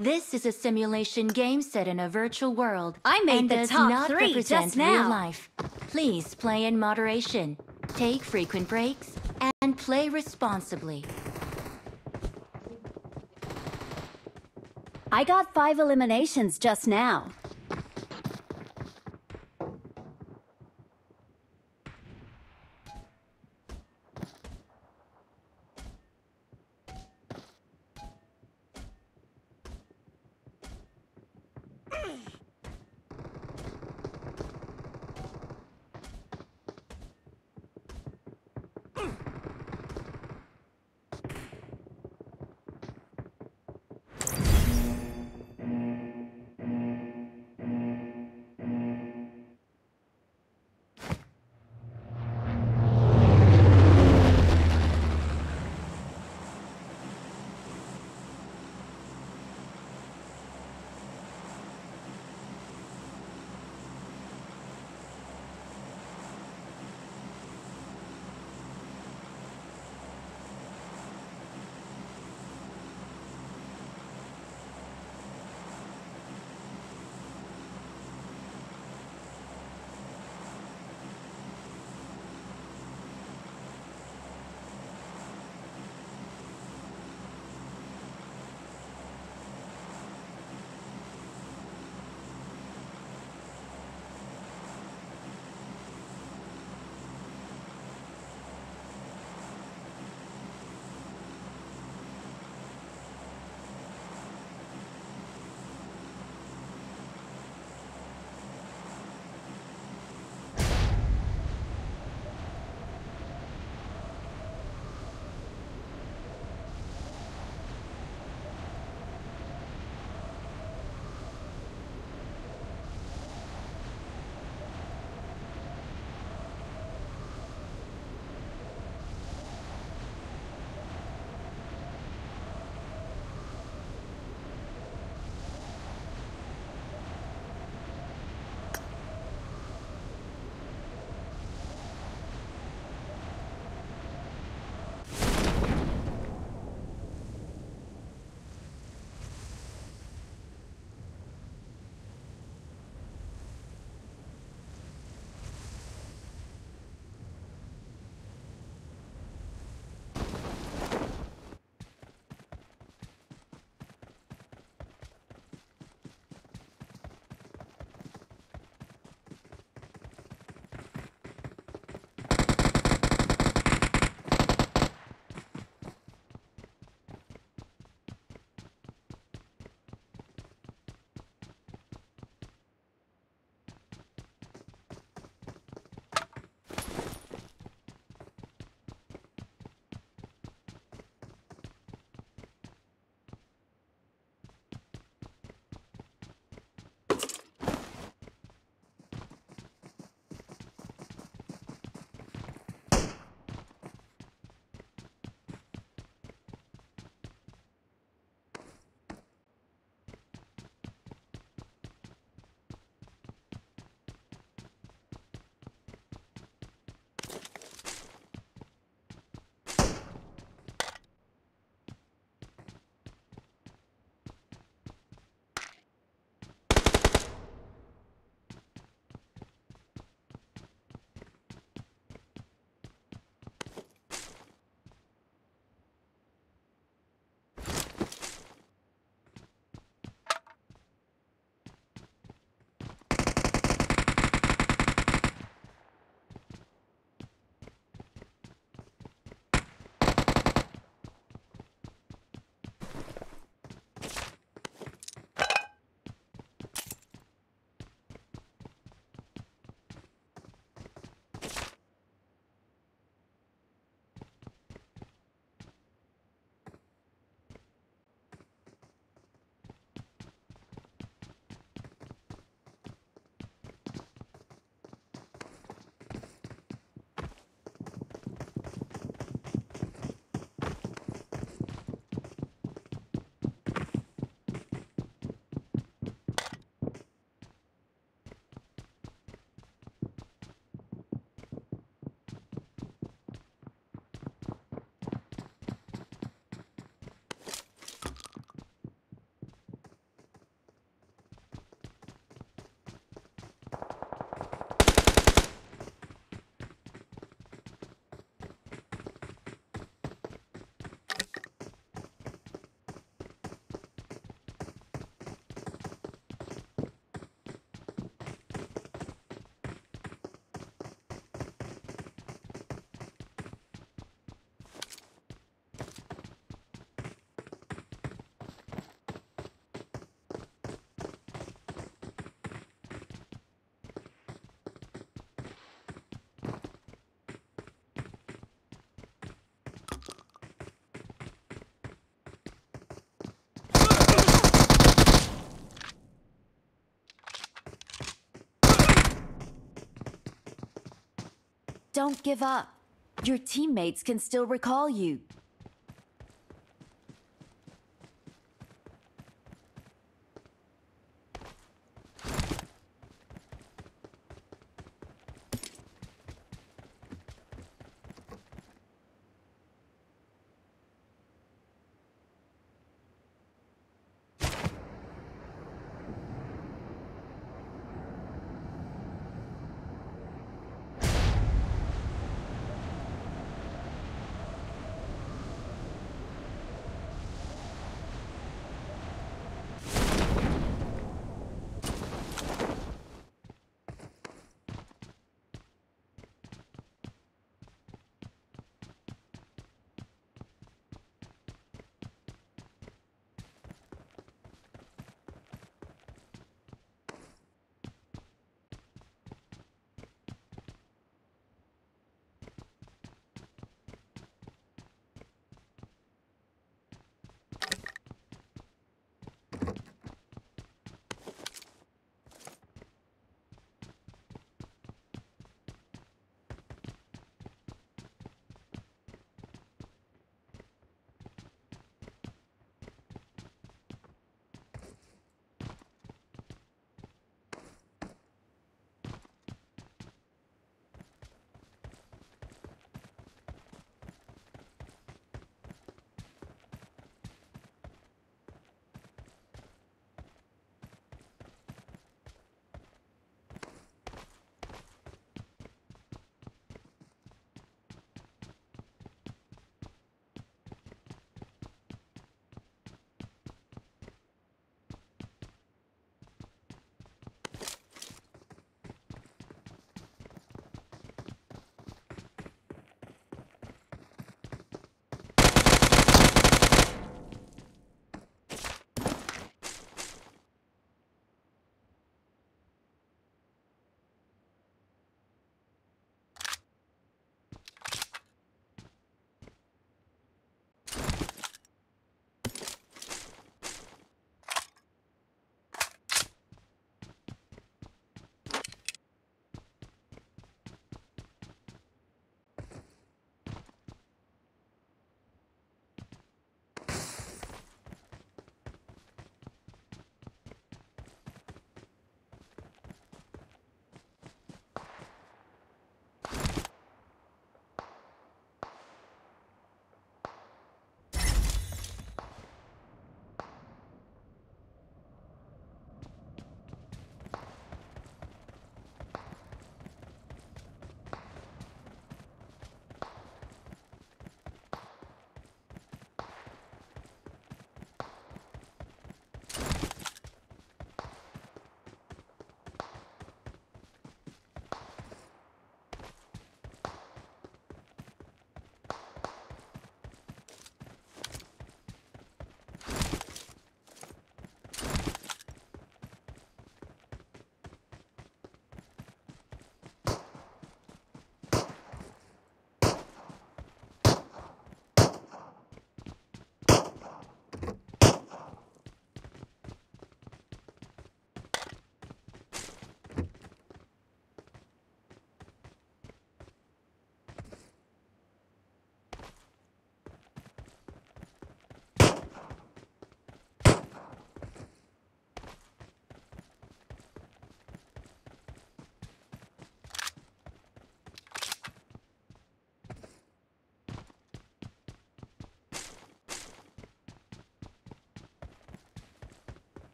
This is a simulation game set in a virtual world. I made and the does top not three represent just real life. Please play in moderation. Take frequent breaks and play responsibly. I got five eliminations just now. Don't give up. Your teammates can still recall you.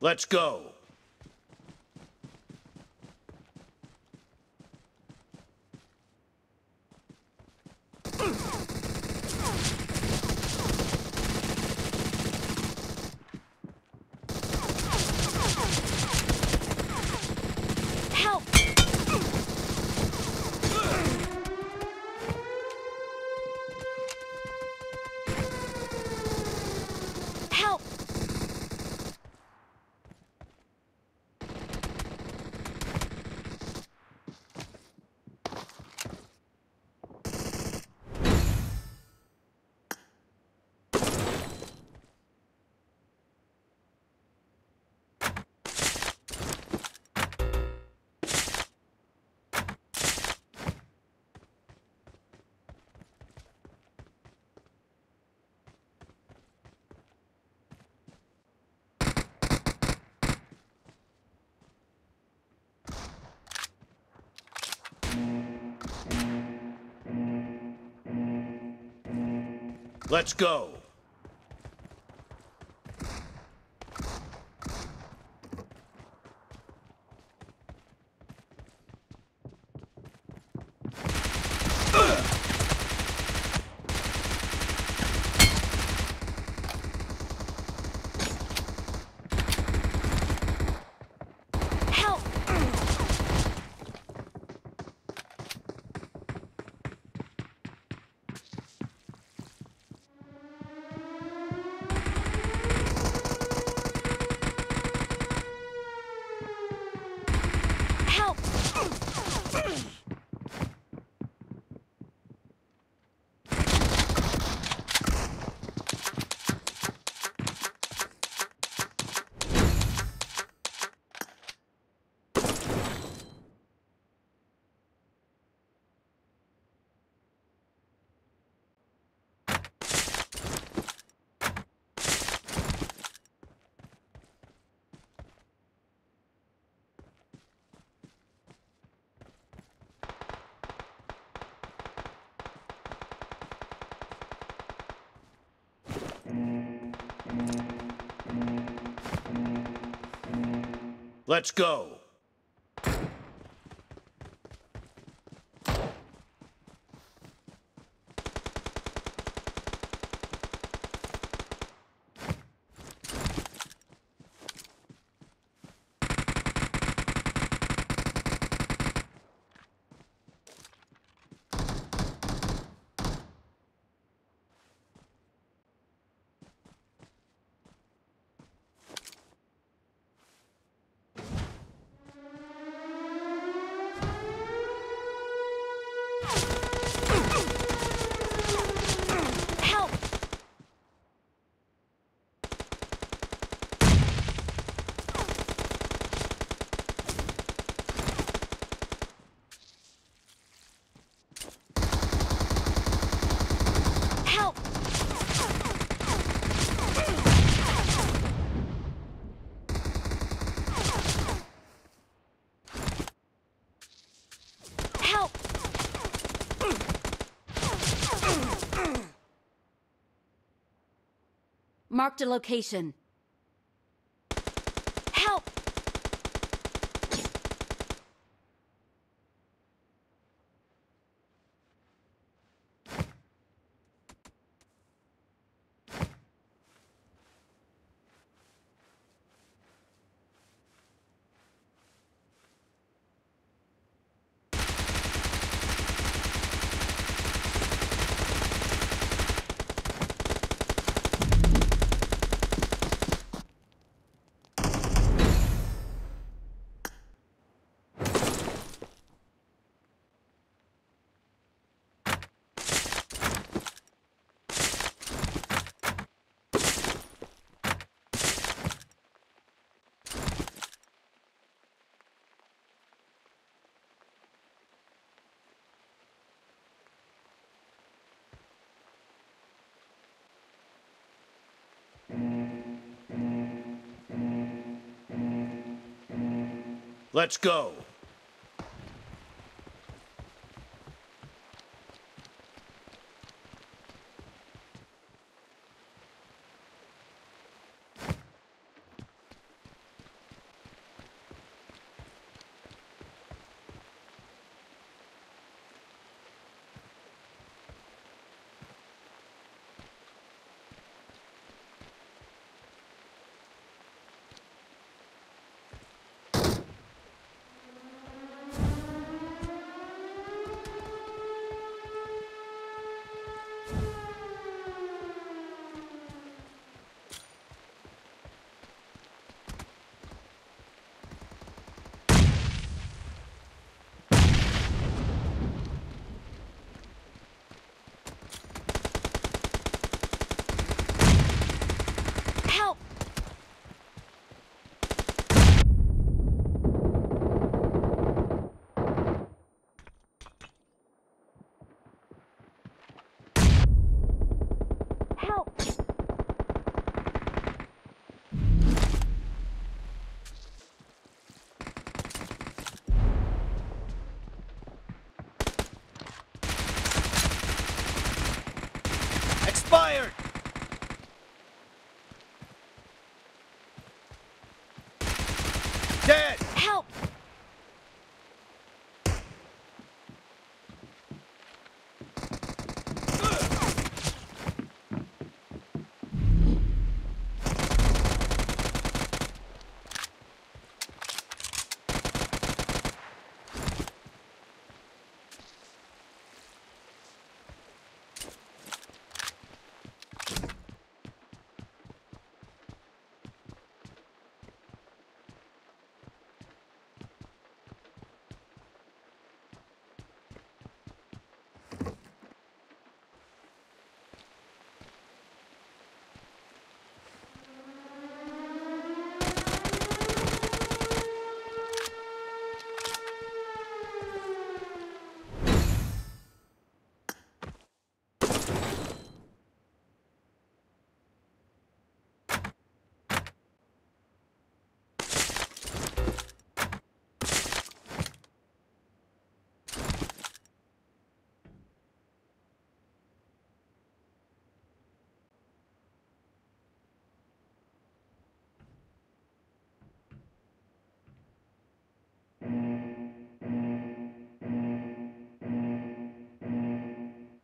Let's go. Let's go. Let's go. Marked a location. Let's go.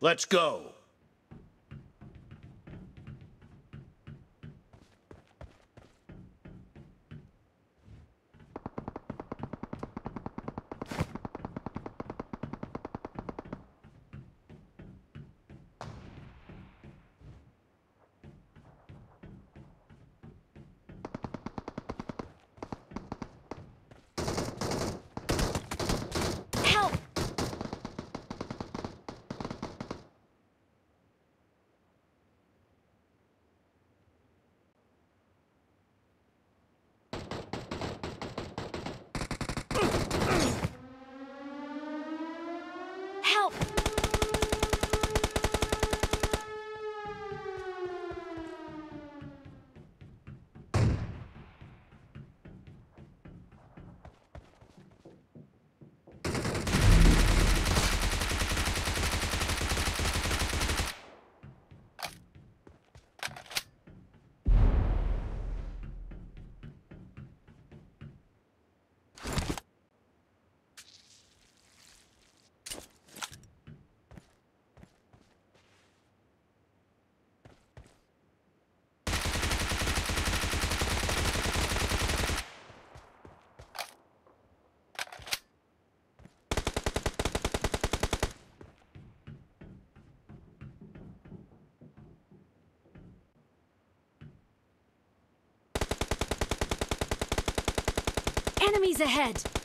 Let's go. Enemies ahead!